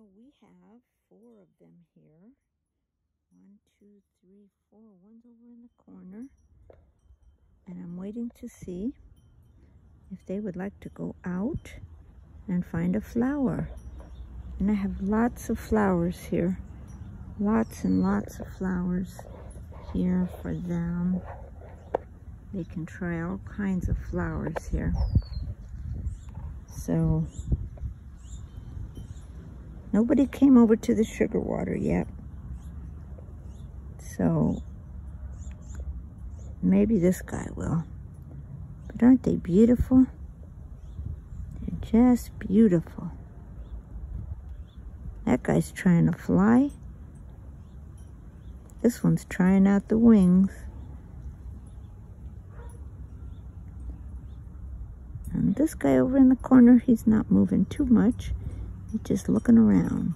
So we have four of them here. One, two, three, four. One's over in the corner. And I'm waiting to see if they would like to go out and find a flower. And I have lots of flowers here. Lots and lots of flowers here for them. They can try all kinds of flowers here. So Nobody came over to the sugar water yet. So maybe this guy will. But aren't they beautiful? They're just beautiful. That guy's trying to fly. This one's trying out the wings. And this guy over in the corner, he's not moving too much. He's just looking around.